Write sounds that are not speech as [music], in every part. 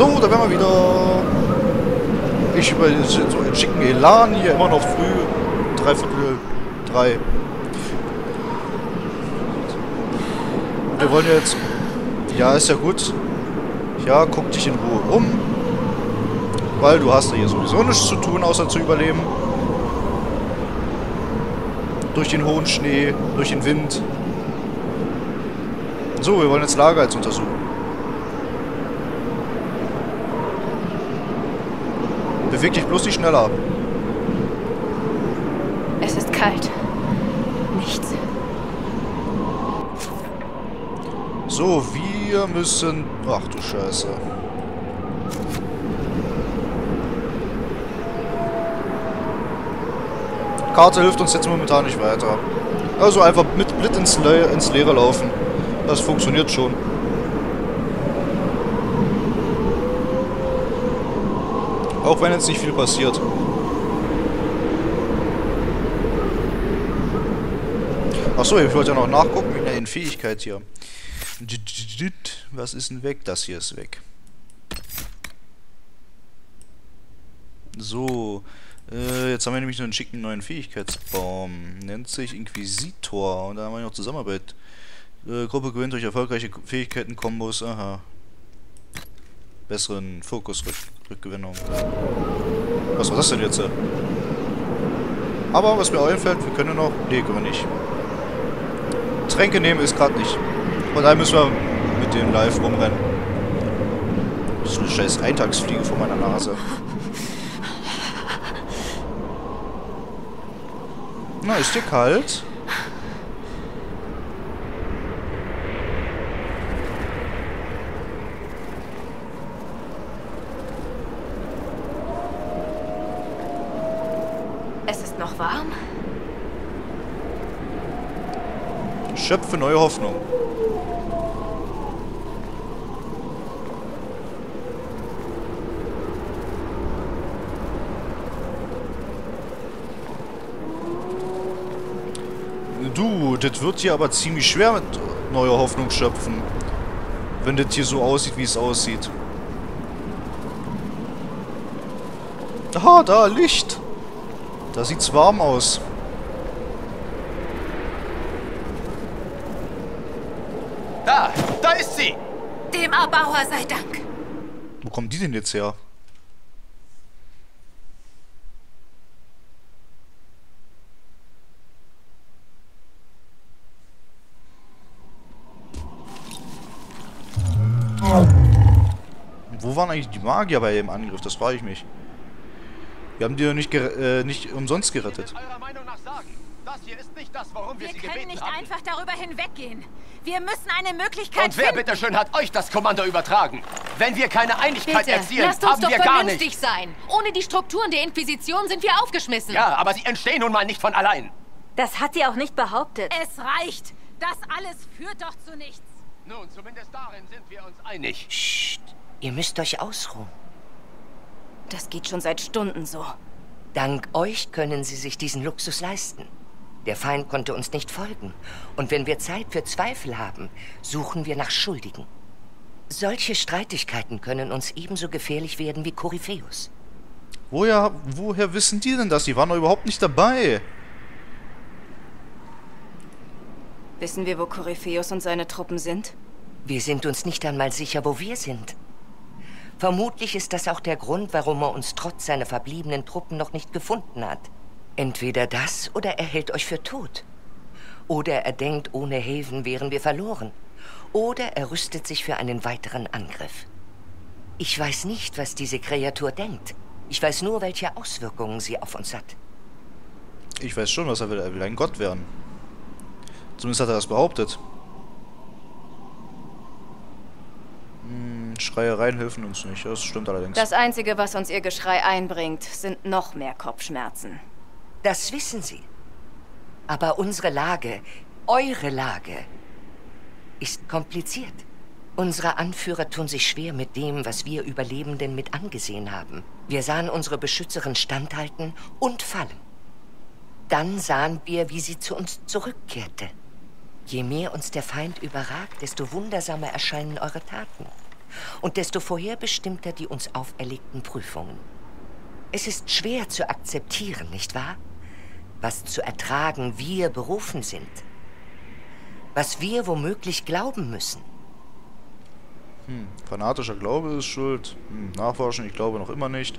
So, da wären wir wieder. Ich über so einen schicken Elan hier, immer noch früh. Dreiviertel drei. Wir wollen jetzt... Ja, ist ja gut. Ja, guck dich in Ruhe um. Weil du hast ja hier sowieso nichts zu tun, außer zu überleben. Durch den hohen Schnee, durch den Wind. So, wir wollen jetzt Lager jetzt untersuchen. Beweg dich bloß nicht schneller. Es ist kalt. Nichts. So, wir müssen... Ach du Scheiße. Karte hilft uns jetzt momentan nicht weiter. Also einfach mit Blit ins, Le ins Leere laufen. Das funktioniert schon. Auch wenn jetzt nicht viel passiert. Achso, ich wollte ja noch nachgucken wegen der Fähigkeit hier. Was ist denn weg? Das hier ist weg. So. Äh, jetzt haben wir nämlich einen schicken neuen Fähigkeitsbaum. Nennt sich Inquisitor. Und da haben wir noch Zusammenarbeit. Äh, Gruppe gewinnt durch erfolgreiche Fähigkeiten-Kombos. Aha. Besseren Fokus-Rückgewinnung. Was war das denn jetzt? Aber was mir einfällt, wir können noch... Nee, können wir nicht. Tränke nehmen ist gerade nicht. Und dann müssen wir mit dem live rumrennen. Das ist eine scheiß Eintagsfliege vor meiner Nase. Na, ist dir kalt? Es ist noch warm. Schöpfe neue Hoffnung. Du, das wird hier aber ziemlich schwer mit neuer Hoffnung schöpfen. Wenn das hier so aussieht, wie es aussieht. Ah, da, Licht. Da sieht's warm aus. Da, da ist sie! Dem Erbauer sei Dank. Wo kommen die denn jetzt her? Wo waren eigentlich die Magier bei dem Angriff? Das frage ich mich. Wir haben die doch nicht, äh, nicht umsonst gerettet. Eurer Meinung nach sagen, das hier ist nicht das, warum wir, Wir sie können gebeten nicht haben. einfach darüber hinweggehen. Wir müssen eine Möglichkeit Und wer finden. bitteschön hat euch das Kommando übertragen? Wenn wir keine Einigkeit Bitte, erzielen, lasst uns haben doch wir gar vernünftig nichts. sein. Ohne die Strukturen der Inquisition sind wir aufgeschmissen. Ja, aber sie entstehen nun mal nicht von allein. Das hat sie auch nicht behauptet. Es reicht. Das alles führt doch zu nichts. Nun, zumindest darin sind wir uns einig. Psst, ihr müsst euch ausruhen. Das geht schon seit Stunden so. Dank euch können sie sich diesen Luxus leisten. Der Feind konnte uns nicht folgen. Und wenn wir Zeit für Zweifel haben, suchen wir nach Schuldigen. Solche Streitigkeiten können uns ebenso gefährlich werden wie Koryphäus. Woher, woher wissen die denn das? Die waren doch überhaupt nicht dabei. Wissen wir, wo Korypheus und seine Truppen sind? Wir sind uns nicht einmal sicher, wo wir sind. Vermutlich ist das auch der Grund, warum er uns trotz seiner verbliebenen Truppen noch nicht gefunden hat. Entweder das oder er hält euch für tot. Oder er denkt, ohne Haven wären wir verloren. Oder er rüstet sich für einen weiteren Angriff. Ich weiß nicht, was diese Kreatur denkt. Ich weiß nur, welche Auswirkungen sie auf uns hat. Ich weiß schon, was er will. Er will ein Gott werden. Zumindest hat er das behauptet. Hm, Schreiereien helfen uns nicht. Das stimmt allerdings. Das Einzige, was uns ihr Geschrei einbringt, sind noch mehr Kopfschmerzen. Das wissen Sie. Aber unsere Lage, eure Lage, ist kompliziert. Unsere Anführer tun sich schwer mit dem, was wir Überlebenden mit angesehen haben. Wir sahen unsere Beschützerin standhalten und fallen. Dann sahen wir, wie sie zu uns zurückkehrte. Je mehr uns der Feind überragt, desto wundersamer erscheinen eure Taten. und desto vorherbestimmter die uns auferlegten Prüfungen. Es ist schwer zu akzeptieren, nicht wahr? Was zu ertragen wir berufen sind. Was wir womöglich glauben müssen. Hm, fanatischer Glaube ist schuld. Hm, nachforschen, ich glaube noch immer nicht.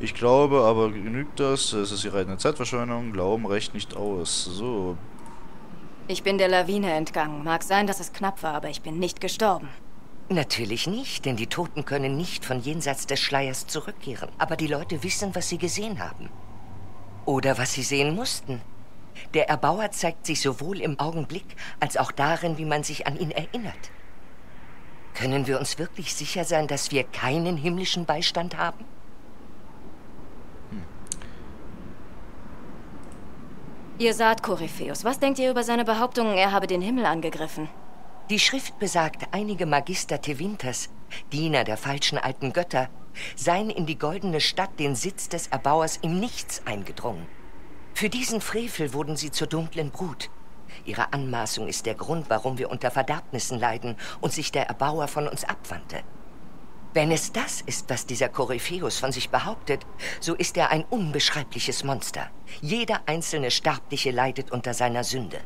Ich glaube, aber genügt das? Es ist hier eine Zeitverschwendung. Glauben reicht nicht aus. So. Ich bin der Lawine entgangen. Mag sein, dass es knapp war, aber ich bin nicht gestorben. Natürlich nicht, denn die Toten können nicht von jenseits des Schleiers zurückkehren. Aber die Leute wissen, was sie gesehen haben. Oder was sie sehen mussten. Der Erbauer zeigt sich sowohl im Augenblick als auch darin, wie man sich an ihn erinnert. Können wir uns wirklich sicher sein, dass wir keinen himmlischen Beistand haben? Ihr saht Korypheus. Was denkt ihr über seine Behauptungen, er habe den Himmel angegriffen? Die Schrift besagt, einige Magister Tevinters, Diener der falschen alten Götter, seien in die goldene Stadt, den Sitz des Erbauers, im Nichts eingedrungen. Für diesen Frevel wurden sie zur dunklen Brut. Ihre Anmaßung ist der Grund, warum wir unter Verderbnissen leiden und sich der Erbauer von uns abwandte. Wenn es das ist, was dieser Korypheus von sich behauptet, so ist er ein unbeschreibliches Monster. Jeder einzelne Sterbliche leidet unter seiner Sünde.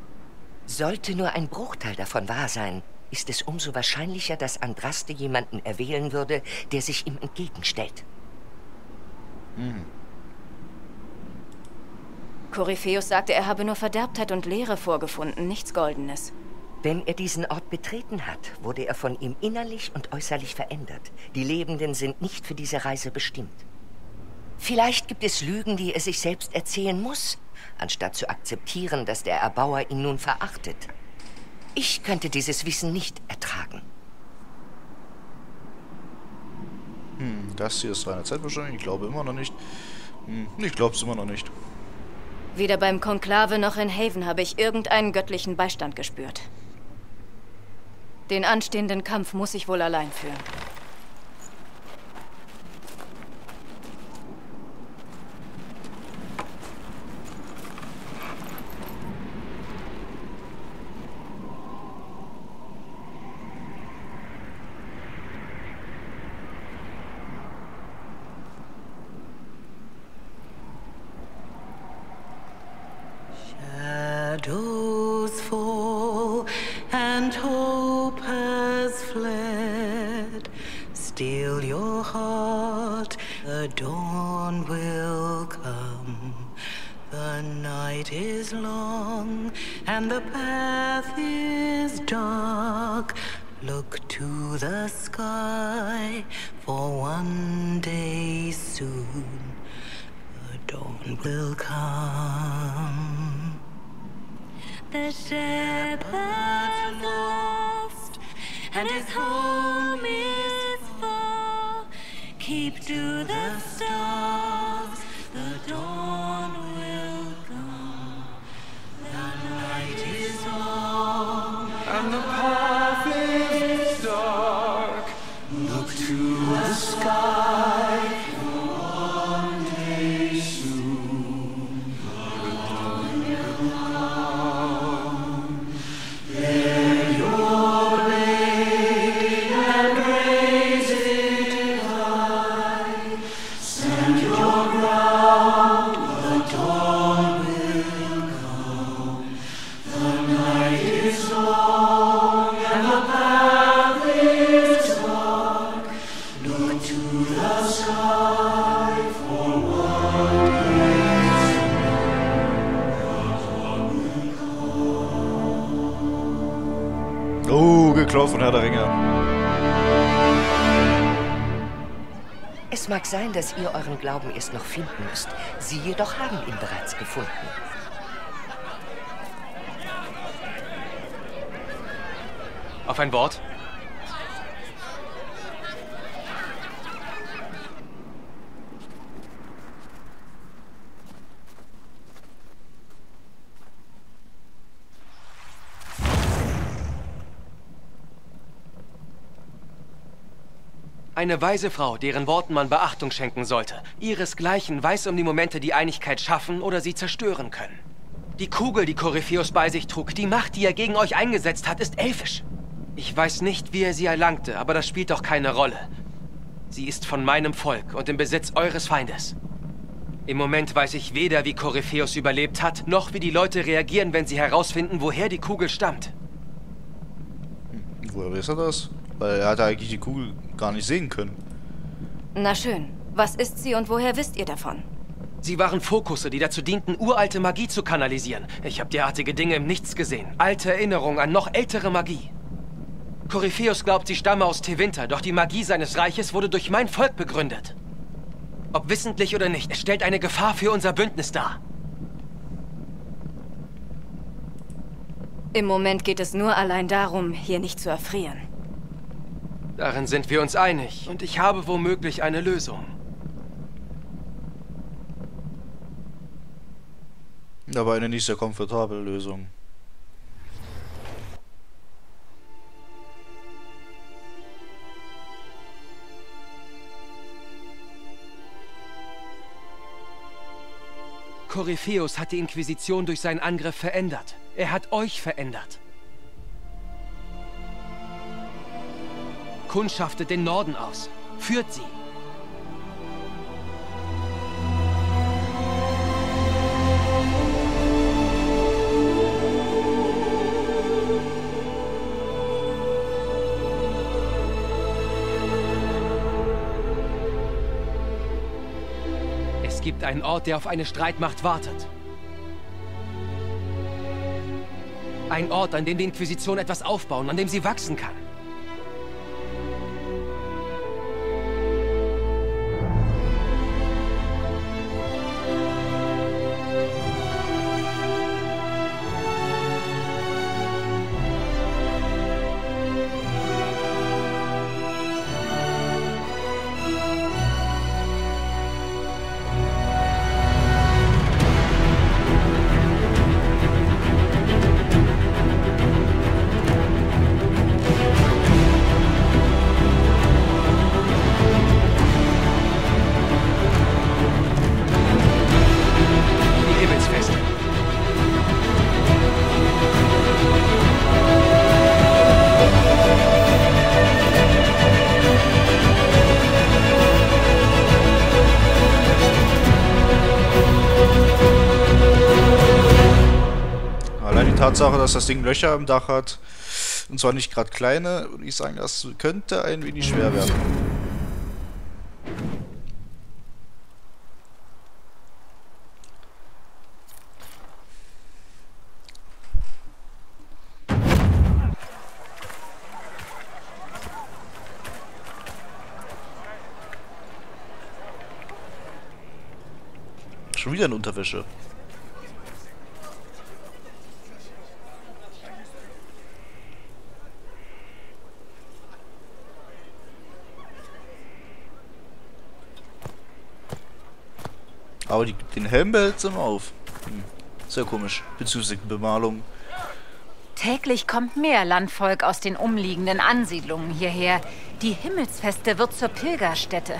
Sollte nur ein Bruchteil davon wahr sein, ist es umso wahrscheinlicher, dass Andraste jemanden erwählen würde, der sich ihm entgegenstellt. Mhm. Korypheus sagte, er habe nur Verderbtheit und Leere vorgefunden, nichts Goldenes. Wenn er diesen Ort betreten hat, wurde er von ihm innerlich und äußerlich verändert. Die Lebenden sind nicht für diese Reise bestimmt. Vielleicht gibt es Lügen, die er sich selbst erzählen muss, anstatt zu akzeptieren, dass der Erbauer ihn nun verachtet. Ich könnte dieses Wissen nicht ertragen. Hm, das hier ist reine Zeitverschwendung. Ich glaube immer noch nicht. Hm, ich glaube es immer noch nicht. Weder beim Konklave noch in Haven habe ich irgendeinen göttlichen Beistand gespürt. Den anstehenden Kampf muss ich wohl allein führen. The shepherd's lost, and his home is far. Keep to the stars, Geklaut von Herr der Ringe. Es mag sein, dass ihr euren Glauben erst noch finden müsst. Sie jedoch haben ihn bereits gefunden. Auf ein Wort? Eine weise Frau, deren Worten man Beachtung schenken sollte. Ihresgleichen weiß um die Momente, die Einigkeit schaffen oder sie zerstören können. Die Kugel, die Korypheus bei sich trug, die Macht, die er gegen euch eingesetzt hat, ist elfisch. Ich weiß nicht, wie er sie erlangte, aber das spielt doch keine Rolle. Sie ist von meinem Volk und im Besitz eures Feindes. Im Moment weiß ich weder, wie Korypheus überlebt hat, noch wie die Leute reagieren, wenn sie herausfinden, woher die Kugel stammt. Woher weiß er das? Weil er hatte eigentlich die Kugel gar nicht sehen können. Na schön. Was ist sie und woher wisst ihr davon? Sie waren Fokusse, die dazu dienten, uralte Magie zu kanalisieren. Ich habe derartige Dinge im Nichts gesehen. Alte Erinnerungen an noch ältere Magie. Korypheus glaubt, sie stamme aus Tevinter, doch die Magie seines Reiches wurde durch mein Volk begründet. Ob wissentlich oder nicht, es stellt eine Gefahr für unser Bündnis dar. Im Moment geht es nur allein darum, hier nicht zu erfrieren. Darin sind wir uns einig und ich habe womöglich eine Lösung. Aber eine nicht sehr komfortable Lösung. Korypheus hat die Inquisition durch seinen Angriff verändert. Er hat euch verändert. Kundschaftet den Norden aus. Führt sie. Es gibt einen Ort, der auf eine Streitmacht wartet. Ein Ort, an dem die Inquisition etwas aufbauen, an dem sie wachsen kann. Tatsache, dass das Ding Löcher im Dach hat, und zwar nicht gerade kleine, würde ich sagen, das könnte ein wenig schwer werden. Schon wieder in Unterwäsche. Aber die, den Helm behält sie immer auf. Hm. Sehr komisch. Bezüglich Bemalung. Täglich kommt mehr Landvolk aus den umliegenden Ansiedlungen hierher. Die Himmelsfeste wird zur Pilgerstätte.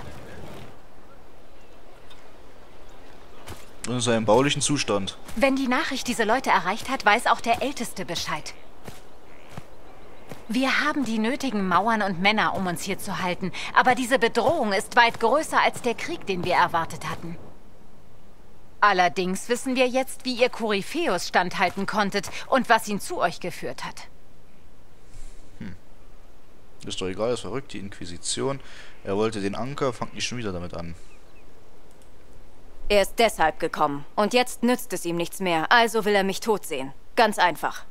In seinem baulichen Zustand. Wenn die Nachricht diese Leute erreicht hat, weiß auch der Älteste Bescheid. Wir haben die nötigen Mauern und Männer, um uns hier zu halten. Aber diese Bedrohung ist weit größer als der Krieg, den wir erwartet hatten. Allerdings wissen wir jetzt, wie ihr Korypheus standhalten konntet und was ihn zu euch geführt hat. Ist doch egal, ist verrückt. Die Inquisition. Er wollte den Anker, fangt nicht schon wieder damit an. Er ist deshalb gekommen. Und jetzt nützt es ihm nichts mehr. Also will er mich tot sehen. Ganz einfach.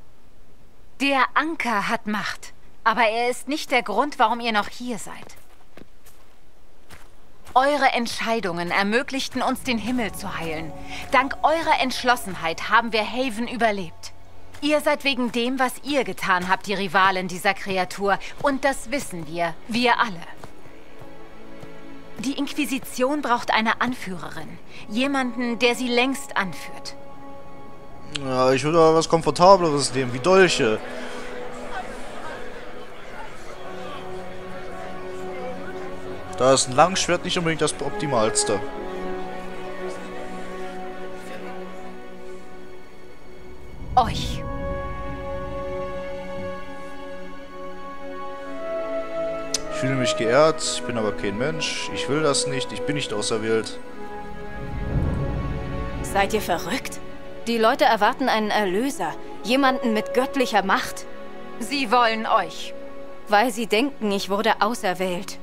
Der Anker hat Macht, aber er ist nicht der Grund, warum ihr noch hier seid. Eure Entscheidungen ermöglichten uns, den Himmel zu heilen. Dank eurer Entschlossenheit haben wir Haven überlebt. Ihr seid wegen dem, was ihr getan habt, die Rivalen dieser Kreatur. Und das wissen wir, wir alle. Die Inquisition braucht eine Anführerin. Jemanden, der sie längst anführt. Ja, ich würde aber was Komfortableres nehmen, wie Dolche. Da ist ein Langschwert nicht unbedingt das Optimalste. Euch. fühle mich geehrt, ich bin aber kein Mensch. Ich will das nicht, ich bin nicht auserwählt. Seid ihr verrückt? Die Leute erwarten einen Erlöser, jemanden mit göttlicher Macht. Sie wollen euch. Weil sie denken, ich wurde auserwählt.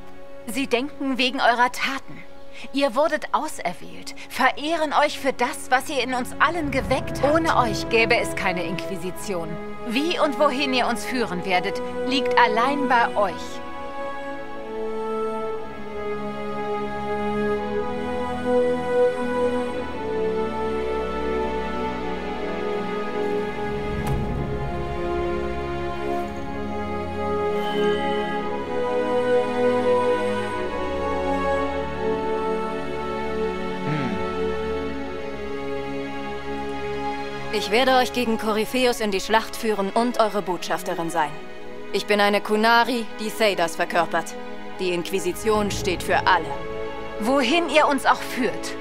Sie denken wegen eurer Taten. Ihr wurdet auserwählt, verehren euch für das, was ihr in uns allen geweckt habt. Ohne euch gäbe es keine Inquisition. Wie und wohin ihr uns führen werdet, liegt allein bei euch. Ich werde euch gegen Korypheus in die Schlacht führen und eure Botschafterin sein. Ich bin eine Kunari, die Thedas verkörpert. Die Inquisition steht für alle. Wohin ihr uns auch führt.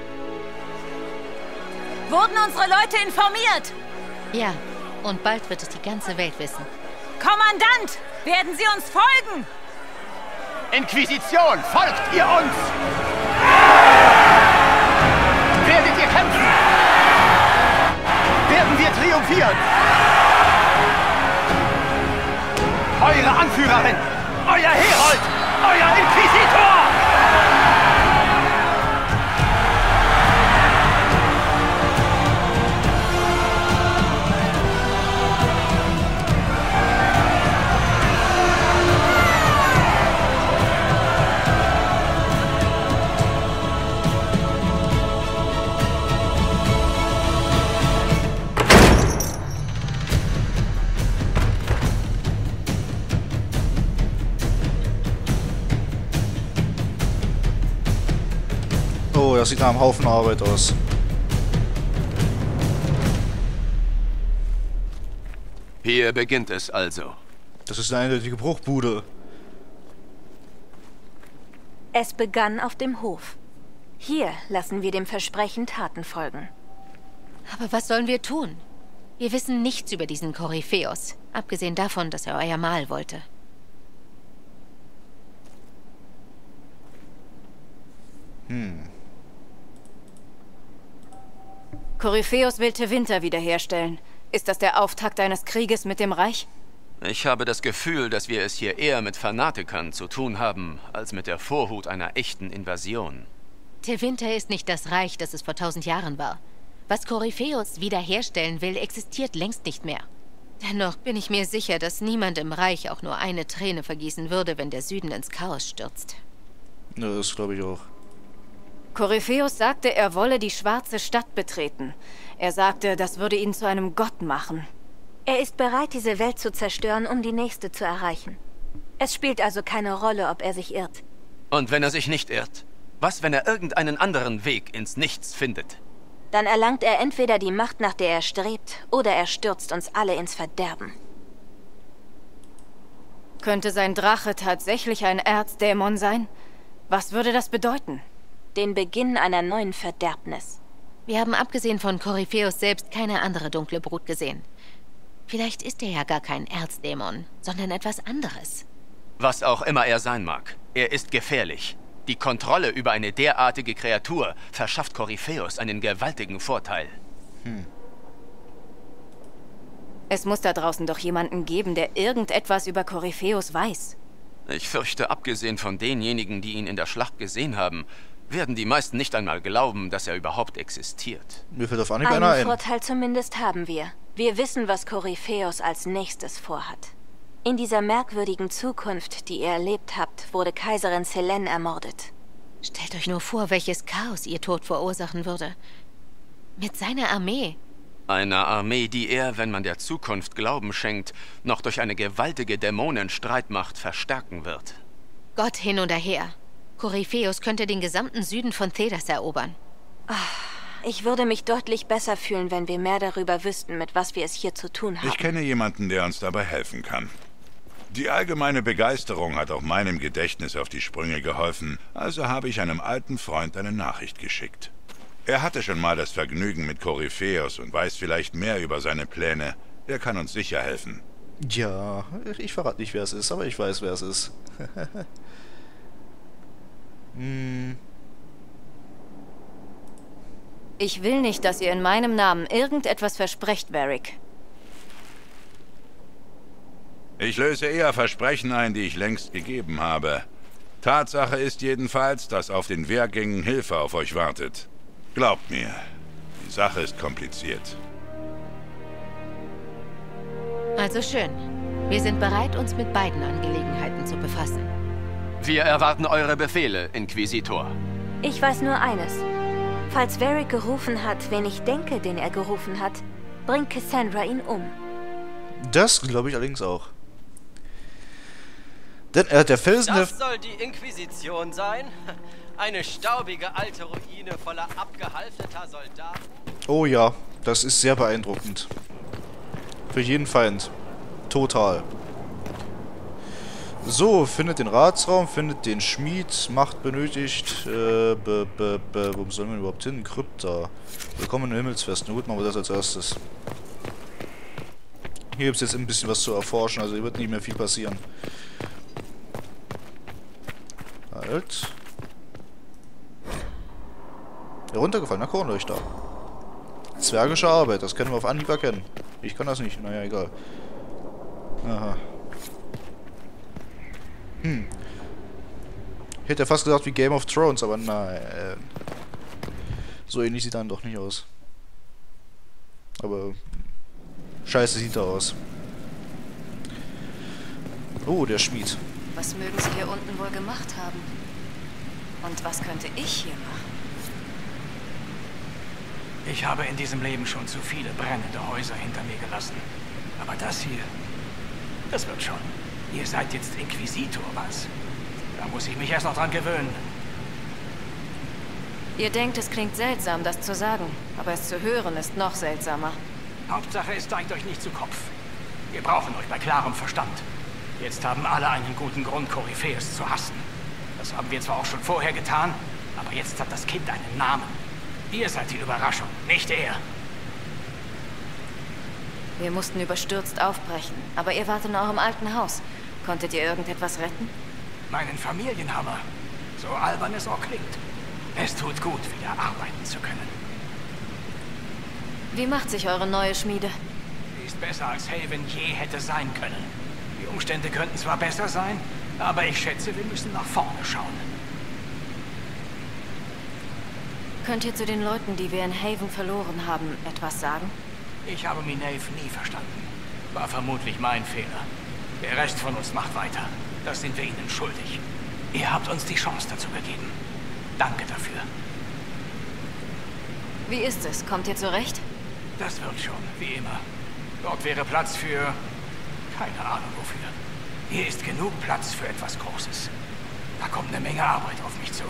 Wurden unsere Leute informiert? Ja, und bald wird es die ganze Welt wissen. Kommandant, werden Sie uns folgen? Inquisition, folgt ihr uns! Werden wir triumphieren? Eure Anführerin, euer Herold, euer Inquisitor! Das sieht nach einem Haufen Arbeit aus. Hier beginnt es also. Das ist eine eindeutige Bruchbude. Es begann auf dem Hof. Hier lassen wir dem Versprechen Taten folgen. Aber was sollen wir tun? Wir wissen nichts über diesen Korypheus, abgesehen davon, dass er euer Mahl wollte. Korypheus will Winter wiederherstellen. Ist das der Auftakt eines Krieges mit dem Reich? Ich habe das Gefühl, dass wir es hier eher mit Fanatikern zu tun haben, als mit der Vorhut einer echten Invasion. Tevinter ist nicht das Reich, das es vor tausend Jahren war. Was Korypheus wiederherstellen will, existiert längst nicht mehr. Dennoch bin ich mir sicher, dass niemand im Reich auch nur eine Träne vergießen würde, wenn der Süden ins Chaos stürzt. Ja, das glaube ich auch. Korypheus sagte, er wolle die schwarze Stadt betreten. Er sagte, das würde ihn zu einem Gott machen. Er ist bereit, diese Welt zu zerstören, um die nächste zu erreichen. Es spielt also keine Rolle, ob er sich irrt. Und wenn er sich nicht irrt? Was, wenn er irgendeinen anderen Weg ins Nichts findet? Dann erlangt er entweder die Macht, nach der er strebt, oder er stürzt uns alle ins Verderben. Könnte sein Drache tatsächlich ein Erzdämon sein? Was würde das bedeuten? Den Beginn einer neuen Verderbnis. Wir haben abgesehen von Korypheus selbst keine andere dunkle Brut gesehen. Vielleicht ist er ja gar kein Erzdämon, sondern etwas anderes. Was auch immer er sein mag, er ist gefährlich. Die Kontrolle über eine derartige Kreatur verschafft Korypheus einen gewaltigen Vorteil. Es muss da draußen doch jemanden geben, der irgendetwas über Korypheus weiß. Ich fürchte, abgesehen von denjenigen, die ihn in der Schlacht gesehen haben, werden die meisten nicht einmal glauben, dass er überhaupt existiert. Mir fällt auf Anhieb einer Einen ein. Vorteil zumindest haben wir. Wir wissen, was Korypheus als nächstes vorhat. In dieser merkwürdigen Zukunft, die ihr erlebt habt, wurde Kaiserin Selene ermordet. Stellt euch nur vor, welches Chaos ihr Tod verursachen würde. Mit seiner Armee. Eine Armee, die er, wenn man der Zukunft Glauben schenkt, noch durch eine gewaltige Dämonenstreitmacht verstärken wird. Gott hin und her. Korypheus könnte den gesamten Süden von Thedas erobern. Ich würde mich deutlich besser fühlen, wenn wir mehr darüber wüssten, mit was wir es hier zu tun haben. Ich kenne jemanden, der uns dabei helfen kann. Die allgemeine Begeisterung hat auch meinem Gedächtnis auf die Sprünge geholfen, also habe ich einem alten Freund eine Nachricht geschickt. Er hatte schon mal das Vergnügen mit Korypheus und weiß vielleicht mehr über seine Pläne. Er kann uns sicher helfen. Ja, ich verrate nicht, wer es ist, aber ich weiß, wer es ist. [laughs] Hm. Ich will nicht, dass ihr in meinem Namen irgendetwas versprecht, Varric. Ich löse eher Versprechen ein, die ich längst gegeben habe. Tatsache ist jedenfalls, dass auf den Wehrgängen Hilfe auf euch wartet. Glaubt mir, die Sache ist kompliziert. Also schön. Wir sind bereit, uns mit beiden Angelegenheiten zu befassen. Wir erwarten eure Befehle, Inquisitor. Ich weiß nur eines. Falls Varric gerufen hat, wen ich denke, den er gerufen hat, bringt Cassandra ihn um. Das glaube ich allerdings auch. Denn er hat der Felsen... Das soll die Inquisition sein? Eine staubige alte Ruine voller abgehalfterter Soldaten? Oh ja, das ist sehr beeindruckend. Für jeden Feind. Total. So, findet den Ratsraum, findet den Schmied, Macht benötigt. Äh, be, be, be, wo sollen wir überhaupt hin? Krypta. Willkommen im Himmelsfest. Na gut, machen wir das als erstes. Hier gibt es jetzt ein bisschen was zu erforschen, also hier wird nicht mehr viel passieren. Halt. Heruntergefallener Kornleuchter. Zwergische Arbeit, das können wir auf Anhieb erkennen. Ich kann das nicht, naja, egal. Aha. Hm. Ich hätte fast gesagt wie Game of Thrones, aber nein. So ähnlich sieht dann doch nicht aus. Aber scheiße sieht er aus. Oh, der Schmied. Was mögen sie hier unten wohl gemacht haben? Und was könnte ich hier machen? Ich habe in diesem Leben schon zu viele brennende Häuser hinter mir gelassen. Aber das hier, das wird schon. Ihr seid jetzt Inquisitor, was? Da muss ich mich erst noch dran gewöhnen. Ihr denkt, es klingt seltsam, das zu sagen. Aber es zu hören ist noch seltsamer. Hauptsache, es steigt euch nicht zu Kopf. Wir brauchen euch bei klarem Verstand. Jetzt haben alle einen guten Grund, Korypheus zu hassen. Das haben wir zwar auch schon vorher getan, aber jetzt hat das Kind einen Namen. Ihr seid die Überraschung, nicht er. Wir mussten überstürzt aufbrechen, aber ihr wart in eurem alten Haus. Konntet ihr irgendetwas retten? Meinen Familienhammer. So albern es auch klingt. Es tut gut, wieder arbeiten zu können. Wie macht sich eure neue Schmiede? Sie ist besser als Haven je hätte sein können. Die Umstände könnten zwar besser sein, aber ich schätze, wir müssen nach vorne schauen. Könnt ihr zu den Leuten, die wir in Haven verloren haben, etwas sagen? Ich habe Minave nie verstanden. War vermutlich mein Fehler. Der Rest von uns macht weiter. Das sind wir Ihnen schuldig. Ihr habt uns die Chance dazu gegeben. Danke dafür. Wie ist es? Kommt ihr zurecht? Das wird schon, wie immer. Dort wäre Platz für... keine Ahnung wofür. Hier ist genug Platz für etwas Großes. Da kommt eine Menge Arbeit auf mich zu.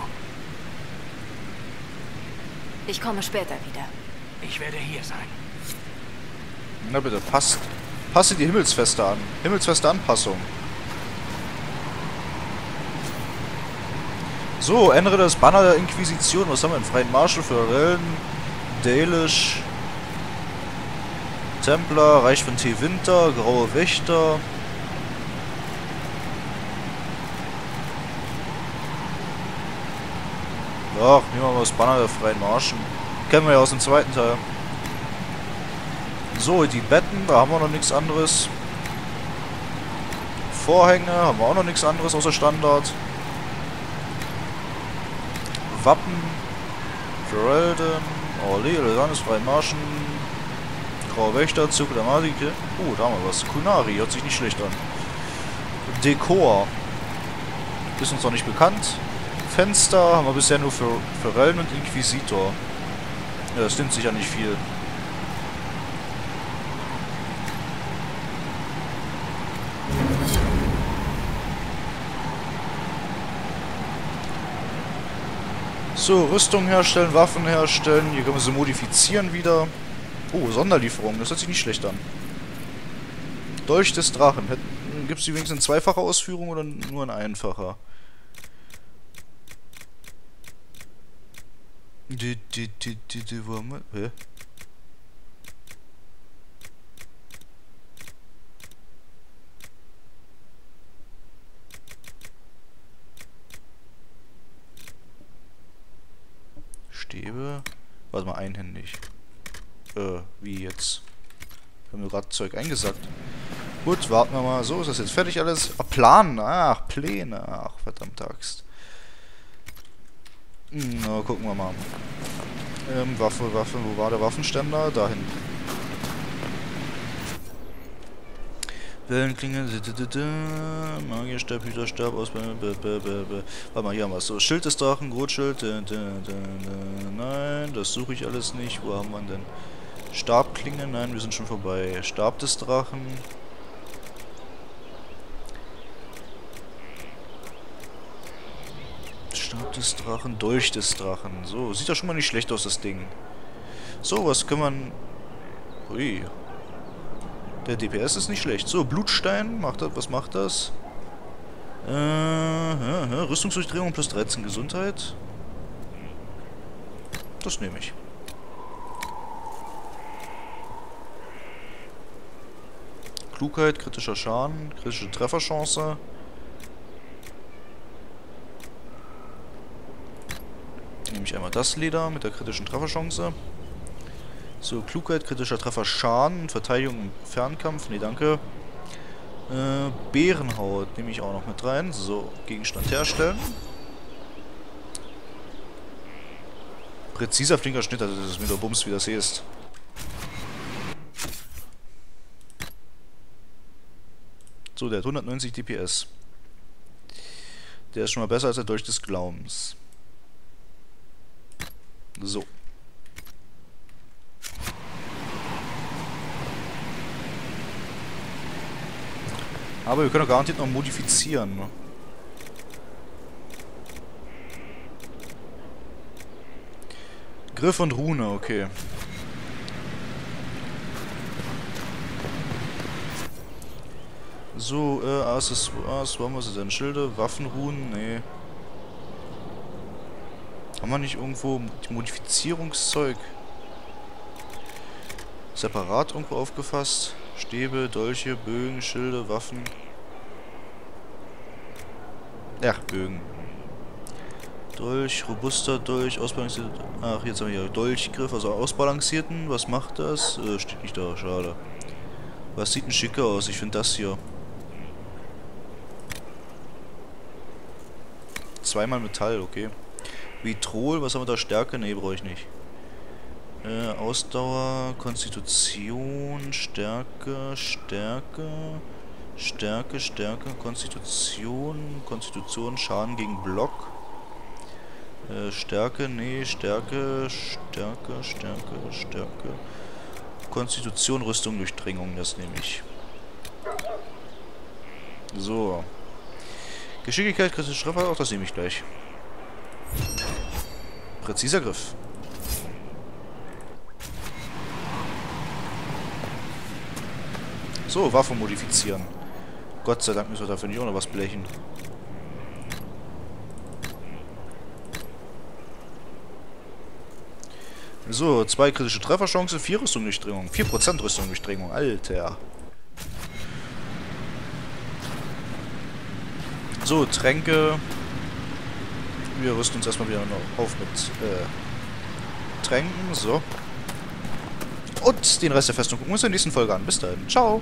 Ich komme später wieder. Ich werde hier sein. Na bitte, passt. Passe die Himmelsfeste an. Himmelsfeste Anpassung. So, ändere das Banner der Inquisition. Was haben wir? Einen freien Marschall für Relden, Dalish, Templer, Reich von T. Winter, Graue Wächter. Ach, nehmen wir mal das Banner der freien Marschen. Kennen wir ja aus dem zweiten Teil. So, die Betten, da haben wir noch nichts anderes. Vorhänge, haben wir auch noch nichts anderes außer Standard. Wappen. Ferelden. Orly, Lesanes, Freie Marschen. Grauer Zirkel der Magike. Oh, da haben wir was. Kunari, hört sich nicht schlecht an. Dekor. Ist uns noch nicht bekannt. Fenster haben wir bisher nur für Ferellen und Inquisitor. Ja, das stimmt sicher nicht viel. So, Rüstung herstellen, Waffen herstellen. Hier können wir sie modifizieren wieder. Oh, Sonderlieferung. Das hört sich nicht schlecht an. Dolch des Drachen. Gibt es die wenigstens in zweifacher Ausführung oder nur in einfacher? Die, die, die, die, die? Hä? Stäbe. Warte mal, einhändig. Äh, wie jetzt? Haben wir gerade Zeug eingesackt. Gut, warten wir mal. So, ist das jetzt fertig alles? Ah, Plan. Ach, Pläne. Ach, verdammt Axt. Hm, na, gucken wir mal. Ähm, Waffe, Waffe. Wo war der Waffenständer? Da hinten. Wellenklinge, Magierstab, Hüterstab, Ausbildung, Warte mal, hier haben wir. So, Schild des Drachen, Grotschild, nein, das suche ich alles nicht. Wo haben wir denn? Stabklinge, nein, wir sind schon vorbei. Stab des Drachen. Stab des Drachen, Dolch des Drachen. So, sieht doch schon mal nicht schlecht aus, das Ding. So, was kann man... Ui, der DPS ist nicht schlecht. So, Blutstein, macht das, was macht das? Äh, ja, Rüstungsdurchdringung plus 13 Gesundheit. Das nehme ich. Klugheit, kritischer Schaden, kritische Trefferchance. Nehme ich einmal das Leder mit der kritischen Trefferchance. So, Klugheit, kritischer Treffer, Schaden, Verteidigung im Fernkampf, nee, danke. Äh, Bärenhaut nehme ich auch noch mit rein. So, Gegenstand herstellen. Präziser flinker Schnitt, also das ist mir der Bums, wie das hier ist. So, der hat 190 DPS. Der ist schon mal besser als der Dolch des Glaubens. So. Aber wir können doch garantiert noch modifizieren. Griff und Rune, okay. So, äh, Accessoires, wo haben wir sie denn? Schilde, Waffenruhen, nee. Haben wir nicht irgendwo Modifizierungszeug separat irgendwo aufgefasst? Stäbe, Dolche, Bögen, Schilde, Waffen. Ja, Bögen. Dolch, robuster Dolch, ausbalanciert. Ach, jetzt haben wir hier Dolchgriff, also ausbalancierten. Was macht das? Äh, steht nicht da, schade. Was sieht denn schicker aus? Ich finde das hier. Zweimal Metall, okay. Vitrol, was haben wir da? Stärke? Ne, brauche ich nicht. Äh, Ausdauer, Konstitution, Stärke, Stärke, Stärke, Stärke, Konstitution, Konstitution, Schaden gegen Block. Äh, Stärke, nee, Stärke, Stärke, Stärke, Stärke. Konstitution, Rüstung, Durchdringung, das nehme ich. So. Geschicklichkeit, kritische Treffer, auch das nehme ich gleich. Präziser Griff. So, Waffe modifizieren. Gott sei Dank müssen wir dafür nicht auch noch was blechen. So, zwei kritische Trefferchance, vier Rüstungsdurchdringung. 4% Rüstungsdurchdringung, Alter. So, Tränke. Wir rüsten uns erstmal wieder auf mit äh, Tränken. So. Und den Rest der Festung gucken wir uns in der nächsten Folge an. Bis dahin. Ciao.